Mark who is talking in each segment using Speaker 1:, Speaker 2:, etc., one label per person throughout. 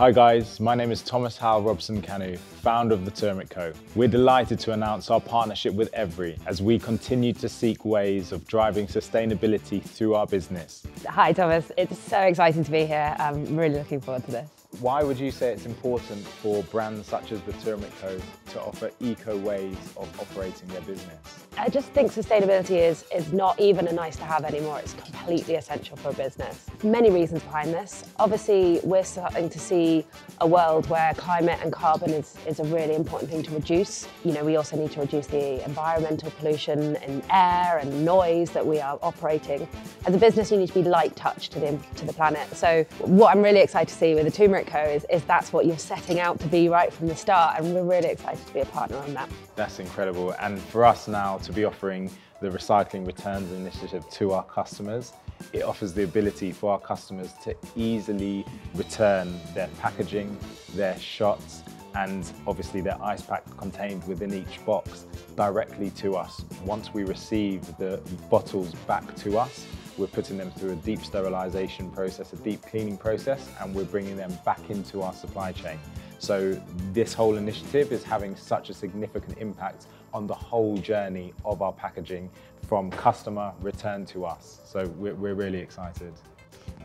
Speaker 1: Hi guys, my name is Thomas Hal Robson Canu, founder of the Turmeric Co. We're delighted to announce our partnership with Evri as we continue to seek ways of driving sustainability through our business.
Speaker 2: Hi Thomas, it's so exciting to be here. I'm really looking forward to this.
Speaker 1: Why would you say it's important for brands such as the Turmeric Co. to offer eco ways of operating their business?
Speaker 2: I just think sustainability is, is not even a nice to have anymore, it's completely essential for a business. Many reasons behind this. Obviously, we're starting to see a world where climate and carbon is, is a really important thing to reduce. You know, we also need to reduce the environmental pollution and air and noise that we are operating. As a business, you need to be light touch to the, to the planet. So what I'm really excited to see with the Turmeric Is, is that's what you're setting out to be right from the start, and we're really excited to be a partner on that.
Speaker 1: That's incredible. And for us now to be offering the Recycling Returns Initiative to our customers, it offers the ability for our customers to easily return their packaging, their shots, and obviously their ice pack contained within each box directly to us. Once we receive the bottles back to us, we're putting them through a deep sterilisation process, a deep cleaning process, and we're bringing them back into our supply chain. So this whole initiative is having such a significant impact on the whole journey of our packaging from customer return to us. So we're, we're really excited.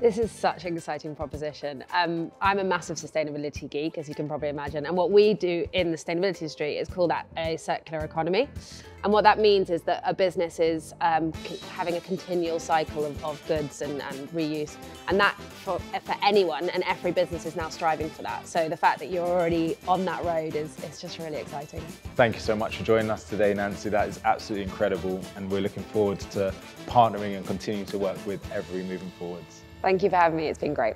Speaker 2: This is such an exciting proposition. Um, I'm a massive sustainability geek, as you can probably imagine. And what we do in the sustainability industry is call that a circular economy. And what that means is that a business is um, having a continual cycle of, of goods and, and, reuse. And that, for, for anyone, and every business is now striving for that. So the fact that you're already on that road is, is just really exciting.
Speaker 1: Thank you so much for joining us today, Nancy. That is absolutely incredible. And we're looking forward to partnering and continuing to work with Evri moving forwards.
Speaker 2: Thank you for having me. It's been great.